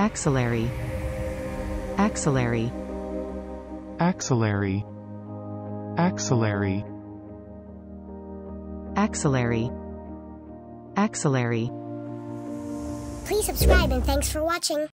axillary. Axillary. Axillary. Axillary. Axillary. Axillary. Please subscribe and thanks for watching.